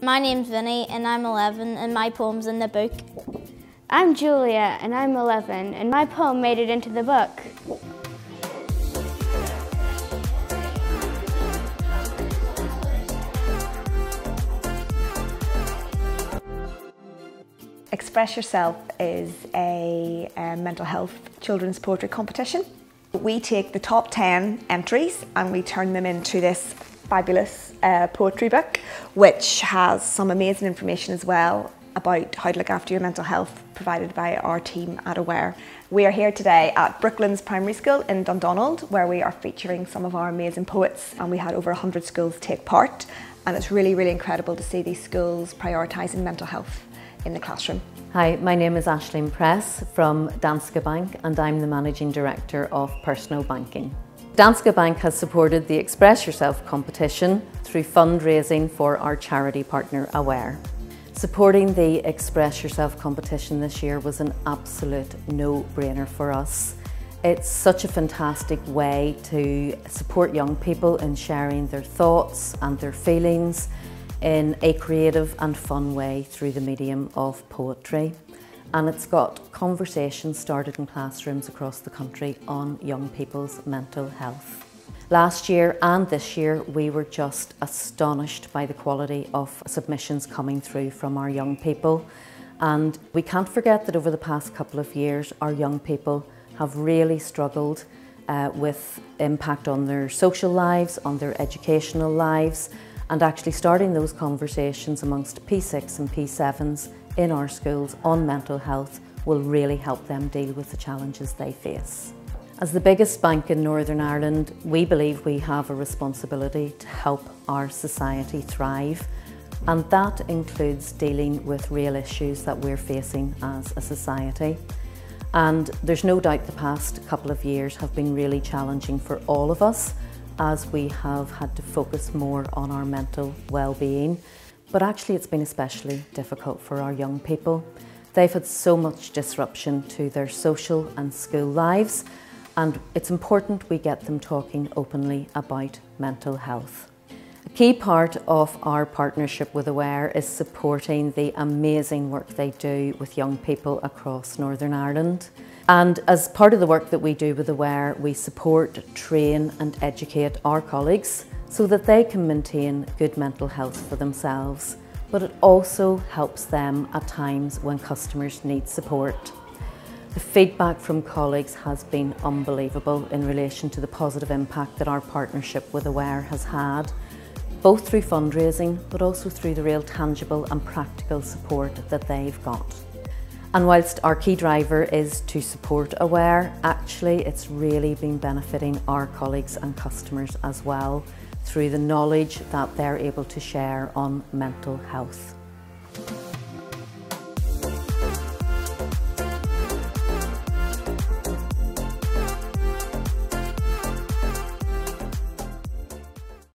My name's Vinny and I'm 11 and my poem's in the book. I'm Julia and I'm 11 and my poem made it into the book. Express Yourself is a, a, mental health children's poetry competition. We take the top 10 entries and we turn them into this fabulous uh, poetry book, which has some amazing information as well about how to look after your mental health provided by our team at Aware. We are here today at Brooklands Primary School in Dundonald where we are featuring some of our amazing poets and we had over 100 schools take part and it's really really incredible to see these schools prioritising mental health in the classroom. Hi, my name is Ashleen Press from Danske Bank and I'm the Managing Director of Personal Banking. Danske Bank has supported the Express Yourself competition through fundraising for our charity partner Aware. Supporting the Express Yourself competition this year was an absolute no-brainer for us. It's such a fantastic way to support young people in sharing their thoughts and their feelings in a creative and fun way through the medium of poetry. And it's got conversations started in classrooms across the country on young people's mental health. Last year and this year, we were just astonished by the quality of submissions coming through from our young people. And we can't forget that over the past couple of years, our young people have really struggled uh, with impact on their social lives, on their educational lives, and actually starting those conversations amongst P6 and P7s in our schools on mental health will really help them deal with the challenges they face. As the biggest bank in Northern Ireland, we believe we have a responsibility to help our society thrive and that includes dealing with real issues that we're facing as a society. And there's no doubt the past couple of years have been really challenging for all of us as we have had to focus more on our mental well-being. But actually it's been especially difficult for our young people. They've had so much disruption to their social and school lives and it's important we get them talking openly about mental health. A key part of our partnership with Aware is supporting the amazing work they do with young people across Northern Ireland. And as part of the work that we do with Aware, we support, train and educate our colleagues so that they can maintain good mental health for themselves. But it also helps them at times when customers need support. The feedback from colleagues has been unbelievable in relation to the positive impact that our partnership with Aware has had, both through fundraising but also through the real tangible and practical support that they've got. And whilst our key driver is to support Aware, actually it's really been benefiting our colleagues and customers as well through the knowledge that they're able to share on mental health.